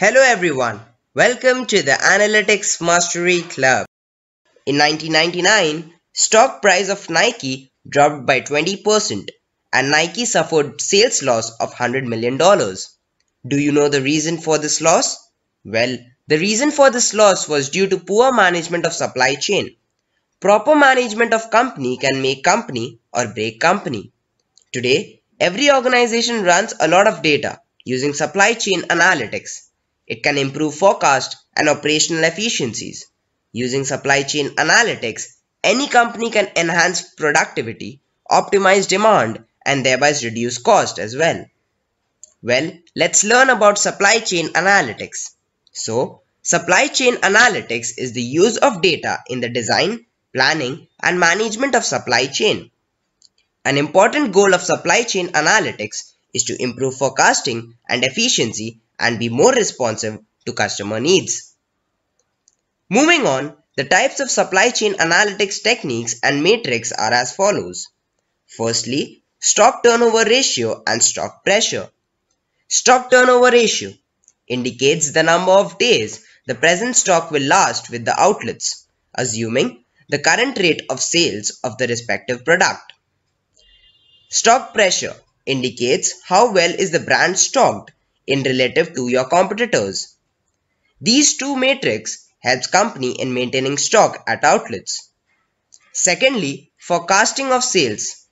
Hello everyone, welcome to the Analytics Mastery Club. In 1999, stock price of Nike dropped by 20% and Nike suffered sales loss of $100 million. Do you know the reason for this loss? Well, the reason for this loss was due to poor management of supply chain. Proper management of company can make company or break company. Today, every organization runs a lot of data using supply chain analytics. It can improve forecast and operational efficiencies. Using supply chain analytics, any company can enhance productivity, optimize demand, and thereby reduce cost as well. Well, let's learn about supply chain analytics. So, supply chain analytics is the use of data in the design, planning, and management of supply chain. An important goal of supply chain analytics is to improve forecasting and efficiency and be more responsive to customer needs. Moving on, the types of supply chain analytics techniques and metrics are as follows. Firstly, stock turnover ratio and stock pressure. Stock turnover ratio indicates the number of days the present stock will last with the outlets, assuming the current rate of sales of the respective product. Stock pressure indicates how well is the brand stocked in relative to your competitors. These two metrics helps company in maintaining stock at outlets. Secondly, forecasting of sales.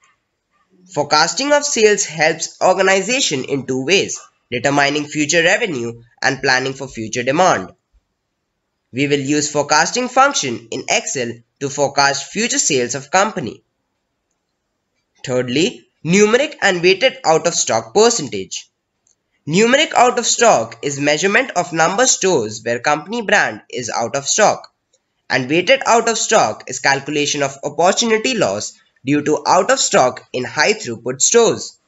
Forecasting of sales helps organization in two ways, determining future revenue and planning for future demand. We will use forecasting function in Excel to forecast future sales of company. Thirdly, numeric and weighted out of stock percentage. Numeric out of stock is measurement of number stores where company brand is out of stock and weighted out of stock is calculation of opportunity loss due to out of stock in high throughput stores.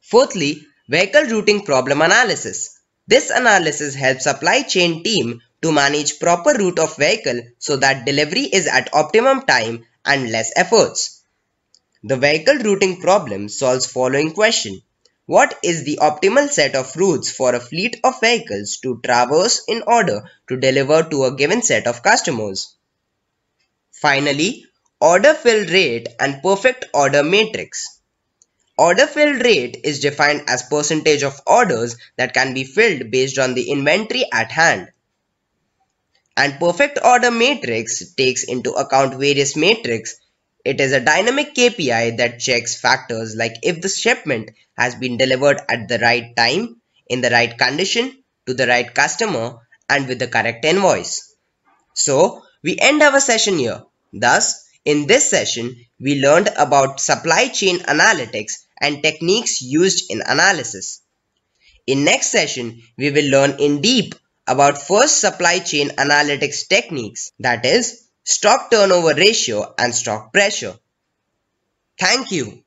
Fourthly, vehicle routing problem analysis. This analysis helps supply chain team to manage proper route of vehicle so that delivery is at optimum time and less efforts. The vehicle routing problem solves following question. What is the optimal set of routes for a fleet of vehicles to traverse in order to deliver to a given set of customers? Finally, order fill rate and perfect order matrix. Order fill rate is defined as percentage of orders that can be filled based on the inventory at hand. And perfect order matrix takes into account various metrics it is a dynamic KPI that checks factors like if the shipment has been delivered at the right time, in the right condition, to the right customer, and with the correct invoice. So, we end our session here. Thus, in this session, we learned about supply chain analytics and techniques used in analysis. In next session, we will learn in deep about first supply chain analytics techniques that is stock turnover ratio and stock pressure. Thank you.